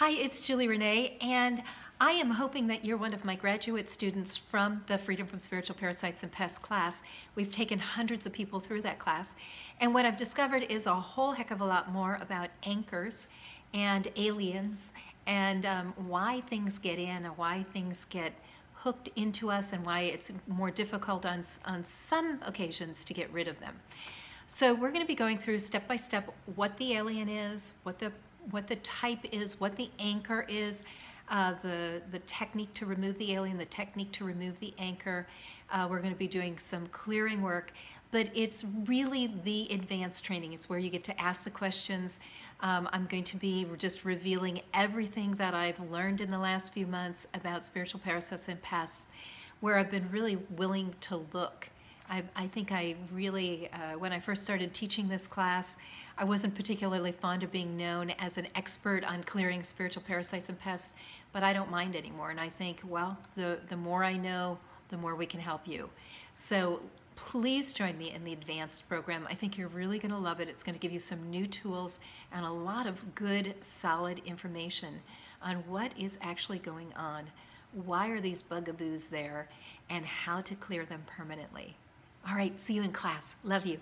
Hi, it's Julie Renee, and I am hoping that you're one of my graduate students from the Freedom from Spiritual Parasites and Pests class. We've taken hundreds of people through that class, and what I've discovered is a whole heck of a lot more about anchors and aliens and um, why things get in and why things get hooked into us and why it's more difficult on, on some occasions to get rid of them. So we're going to be going through step by step what the alien is, what the what the type is, what the anchor is, uh, the, the technique to remove the alien, the technique to remove the anchor. Uh, we're going to be doing some clearing work, but it's really the advanced training. It's where you get to ask the questions. Um, I'm going to be just revealing everything that I've learned in the last few months about spiritual parasites and pests, where I've been really willing to look I, I think I really, uh, when I first started teaching this class, I wasn't particularly fond of being known as an expert on clearing spiritual parasites and pests, but I don't mind anymore. And I think, well, the, the more I know, the more we can help you. So please join me in the advanced program. I think you're really going to love it. It's going to give you some new tools and a lot of good, solid information on what is actually going on, why are these bugaboos there, and how to clear them permanently. All right, see you in class. Love you.